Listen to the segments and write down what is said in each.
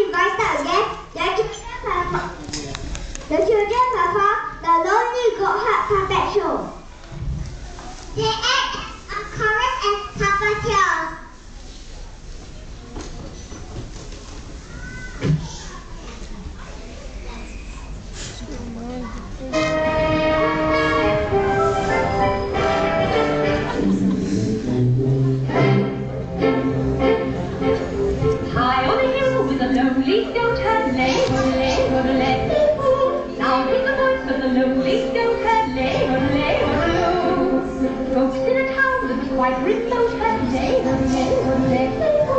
invite birthday again. Folks in a town that was quite remote had lay or lay.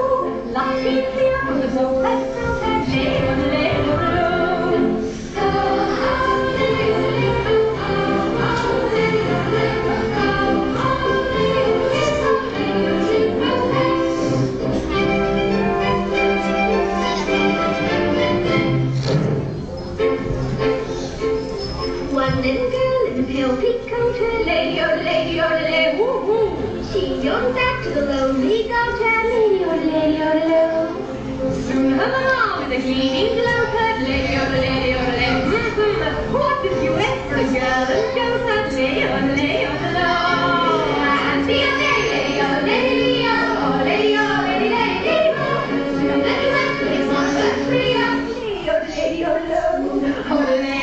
Pin pill, peek to lady, oh lady, oh lady, woo woo. She goes back to the lonely me go to lady, oh lady, oh low. Soon her mom with a gleaming glow cut, lady, oh lady, oh lady, mm hmm. What did you ask for, girl? And go cut, lady, oh lady, oh lady, And be a lady, lady, oh lady, oh lady, oh lady, lady, oh. Let me let me, it's one of the three, oh lady, oh low. Oh lady.